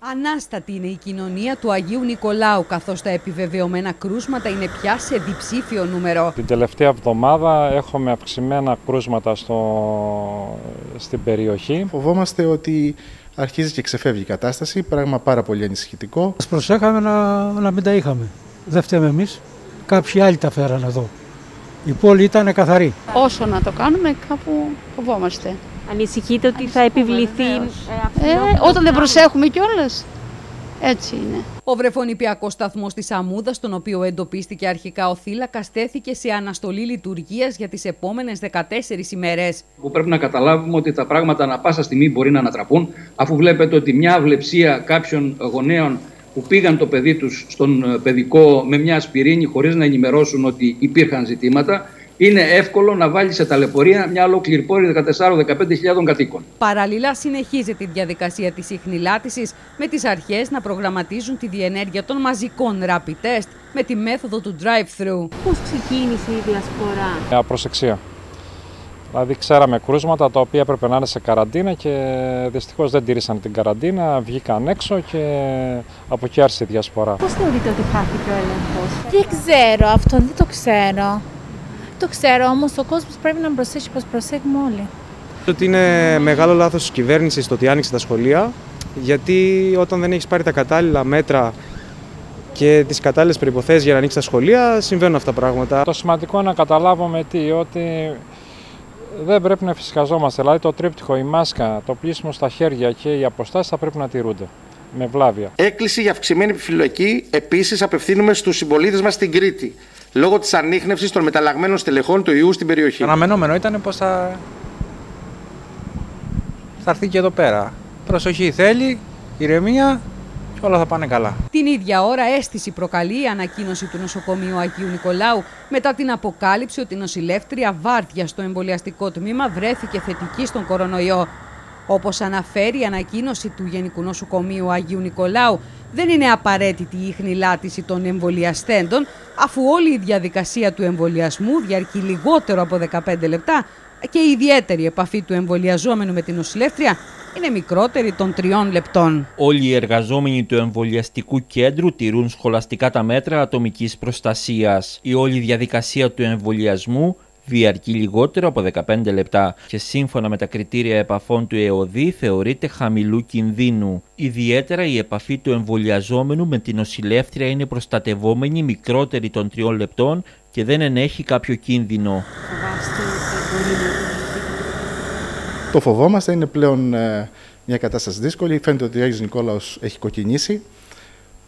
Ανάστατη είναι η κοινωνία του Αγίου Νικολάου, καθώς τα επιβεβαιωμένα κρούσματα είναι πια σε διψήφιο νούμερο. Την τελευταία εβδομάδα έχουμε αυξημένα κρούσματα στο... στην περιοχή. Φοβόμαστε ότι αρχίζει και ξεφεύγει η κατάσταση, πράγμα πάρα πολύ ανησυχητικό. Ας προσέχαμε να, να μην τα είχαμε. Δεν φταίμε εμείς, κάποιοι άλλοι τα φέραν εδώ. Η πόλη ήταν καθαρή. Όσο να το κάνουμε, κάπου φοβόμαστε. Ανησυχείτε ότι θα επιβληθεί. Ε, όταν δεν προσέχουμε κιόλας. Έτσι είναι. Ο βρεφονιπιακός σταθμός της Αμούδας, στον οποίο εντοπίστηκε αρχικά ο θύλακας, στέθηκε σε αναστολή λειτουργίας για τις επόμενες 14 ημέρες. Που πρέπει να καταλάβουμε ότι τα πράγματα ανα πάσα στιγμή μπορεί να ανατραπούν, αφού βλέπετε ότι μια αυλεψία κάποιων γονέων που πήγαν το παιδί τους στον παιδικό με μια ασπιρίνη χωρίς να ενημερώσουν ότι υπήρχαν ζητήματα, είναι εύκολο να βάλεις σε ταλαιπωρία μια ολόκληρη πόλη 14-15 χιλιάδων κατοίκων. Παραλληλά συνεχίζεται η διαδικασία της ιχνηλάτησης με τις αρχές να προγραμματίζουν τη διενέργεια των μαζικών rapid test με τη μέθοδο του drive-thru. Πώς ξεκίνησε η διασπορά; Απροσεξία. Δηλαδή, ξέραμε κρούσματα τα οποία έπρεπε να είναι σε καραντίνα και δυστυχώς δεν τήρησαν την καραντίνα, βγήκαν έξω και από εκεί άρχισε η διασπορά. Πώς θεωρείτε ότι χάθηκε ο έλεγχος, Δεν ξέρω, αυτό δεν το ξέρω. Το ξέρω όμως ο κόσμος πρέπει να προσέχει πως προσέχουμε όλοι. Ότι είναι μεγάλο λάθος της κυβέρνησης το ότι άνοιξε τα σχολεία, γιατί όταν δεν έχεις πάρει τα κατάλληλα μέτρα και τις κατάλληλες προποθέσει για να ανοίξεις τα σχολεία, συμβαίνουν αυτά τα πράγματα. Το σημαντικό είναι να καταλάβουμε τι, ότι δεν πρέπει να φυσικαζόμαστε. Δηλαδή το τρίπτυχο, η μάσκα, το πλήσιμο στα χέρια και οι αποστάσεις θα πρέπει να τηρούνται. Με βλάβια. Έκκληση για αυξημένη επιφυλακή επίσης απευθύνουμε στους συμπολίτες μας στην Κρήτη λόγω της ανείχνευσης των μεταλλαγμένων στελεχών του ιού στην περιοχή. Αναμενόμενο ήταν πως θα... θα έρθει και εδώ πέρα. Προσοχή θέλει, ηρεμία και όλα θα πάνε καλά. Την ίδια ώρα αίσθηση προκαλεί η ανακοίνωση του νοσοκομείου Αγίου Νικολάου μετά την αποκάλυψη ότι η νοσηλεύτρια Βάρδια στο εμβολιαστικό τμήμα βρέθηκε θετική στον κορονοϊό. Όπως αναφέρει η ανακοίνωση του Γενικού Νοσοκομείου Αγίου Νικολάου, δεν είναι απαραίτητη η χνηλάτιση των εμβολιαστέντων, αφού όλη η διαδικασία του εμβολιασμού διαρκεί λιγότερο από 15 λεπτά και η ιδιαίτερη επαφή του εμβολιαζόμενου με την νοσηλεύτρια είναι μικρότερη των τριών λεπτών. Όλοι οι εργαζόμενοι του εμβολιαστικού κέντρου τηρούν σχολαστικά τα μέτρα ατομικής προστασίας. Η όλη διαδικασία του εμβολιασμού διαρκεί λιγότερο από 15 λεπτά και σύμφωνα με τα κριτήρια επαφών του ΕΟΔΗ θεωρείται χαμηλού κινδύνου. Ιδιαίτερα η επαφή του εμβολιαζόμενου με την νοσηλεύτρια είναι προστατευόμενη μικρότερη των 3 λεπτών και δεν ενέχει κάποιο κίνδυνο. Το φοβόμαστε, είναι πλέον ε, μια κατάσταση δύσκολη. Φαίνεται ότι ο Άγιος Νικόλαος έχει κοκκινήσει.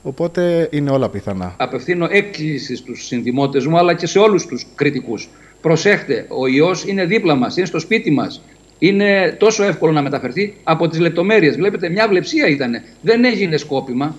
Οπότε είναι όλα πιθανά. Απευθύνω έκκληση στους συνδημότες μου αλλά και σε όλους τους κριτικούς. Προσέχτε, ο ιός είναι δίπλα μας, είναι στο σπίτι μας. Είναι τόσο εύκολο να μεταφερθεί από τις λεπτομέρειες. Βλέπετε, μια βλεψία ήταν. Δεν έγινε σκόπιμα.